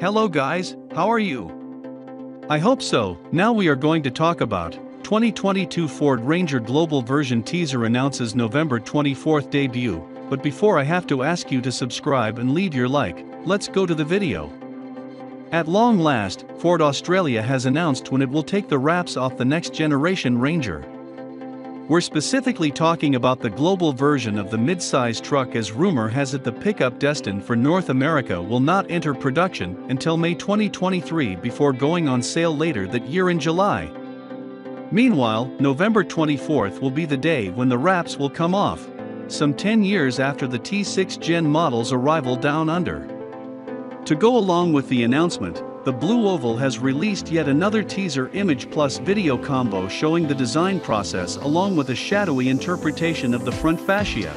Hello guys, how are you? I hope so. Now we are going to talk about 2022 Ford Ranger Global Version teaser announces November 24th debut. But before I have to ask you to subscribe and leave your like, let's go to the video. At long last, Ford Australia has announced when it will take the wraps off the next generation Ranger. We're specifically talking about the global version of the mid-size truck as rumor has it the pickup destined for North America will not enter production until May 2023 before going on sale later that year in July. Meanwhile, November 24th will be the day when the wraps will come off, some 10 years after the T6 Gen model's arrival down under. To go along with the announcement, the Blue Oval has released yet another teaser image plus video combo showing the design process along with a shadowy interpretation of the front fascia.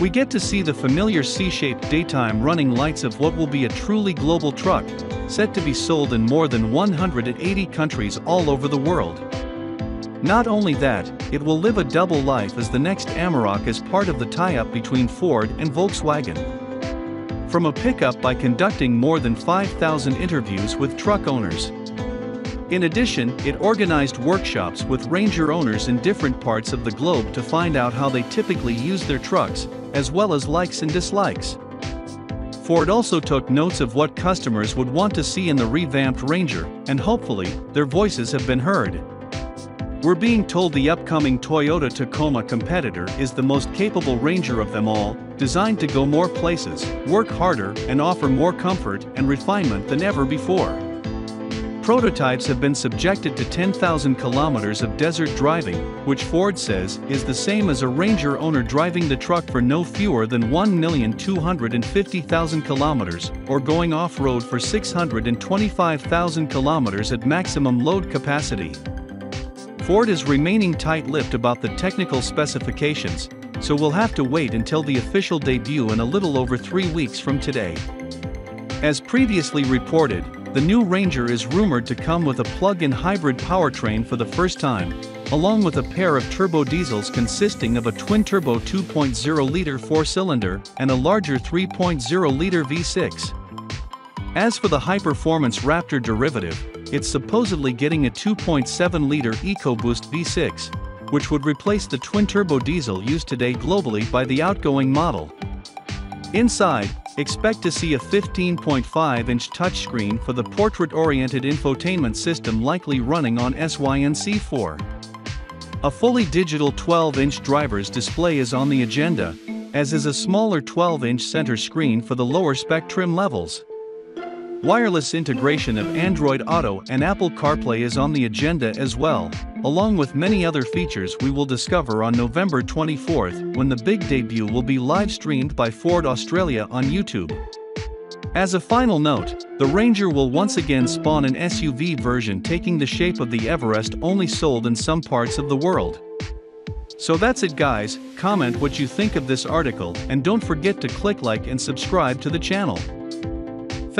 We get to see the familiar C-shaped daytime running lights of what will be a truly global truck, set to be sold in more than 180 countries all over the world. Not only that, it will live a double life as the next Amarok as part of the tie-up between Ford and Volkswagen from a pickup by conducting more than 5,000 interviews with truck owners. In addition, it organized workshops with Ranger owners in different parts of the globe to find out how they typically use their trucks, as well as likes and dislikes. Ford also took notes of what customers would want to see in the revamped Ranger, and hopefully, their voices have been heard. We're being told the upcoming Toyota Tacoma competitor is the most capable Ranger of them all, designed to go more places, work harder, and offer more comfort and refinement than ever before. Prototypes have been subjected to 10,000 kilometers of desert driving, which Ford says is the same as a Ranger owner driving the truck for no fewer than 1,250,000 kilometers, or going off-road for 625,000 kilometers at maximum load capacity. Ford is remaining tight-lipped about the technical specifications, so we'll have to wait until the official debut in a little over three weeks from today. As previously reported, the new Ranger is rumored to come with a plug-in hybrid powertrain for the first time, along with a pair of turbo diesels consisting of a twin-turbo 2.0-liter four-cylinder and a larger 3.0-liter V6. As for the high-performance Raptor derivative, it's supposedly getting a 2.7-liter EcoBoost V6, which would replace the twin-turbo diesel used today globally by the outgoing model. Inside, expect to see a 15.5-inch touchscreen for the portrait-oriented infotainment system likely running on SYNC4. A fully digital 12-inch driver's display is on the agenda, as is a smaller 12-inch center screen for the lower spec trim levels. Wireless integration of Android Auto and Apple CarPlay is on the agenda as well, along with many other features we will discover on November 24th when the big debut will be live streamed by Ford Australia on YouTube. As a final note, the Ranger will once again spawn an SUV version taking the shape of the Everest only sold in some parts of the world. So that's it guys, comment what you think of this article and don't forget to click like and subscribe to the channel.